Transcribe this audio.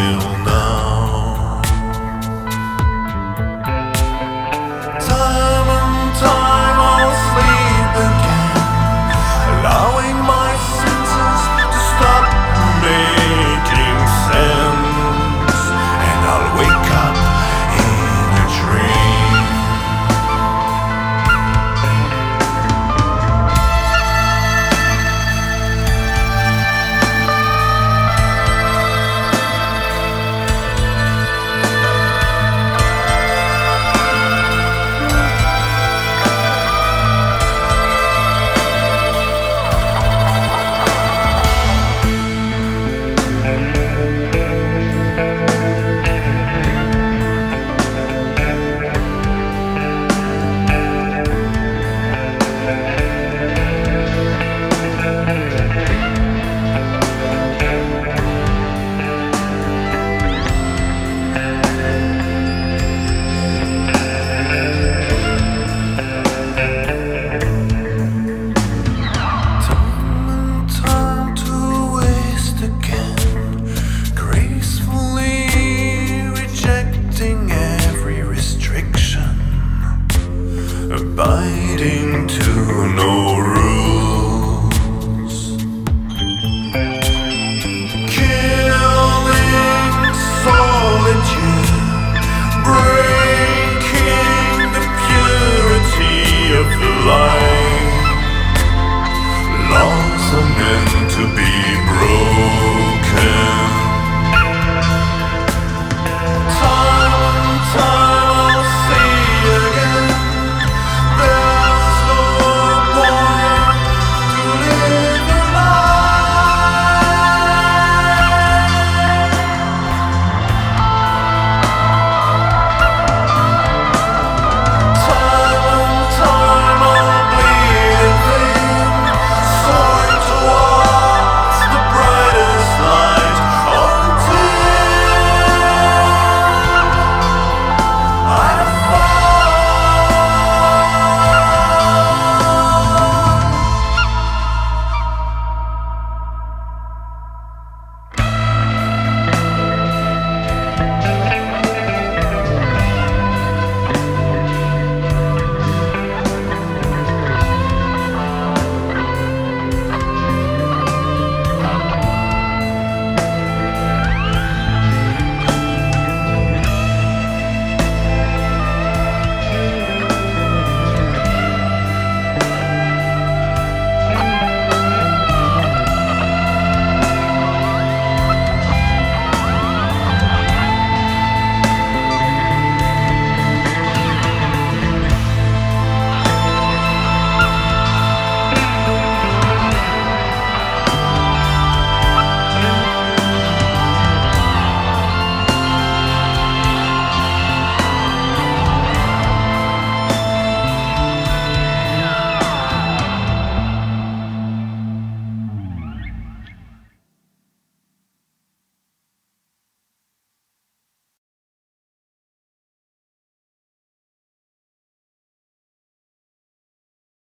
still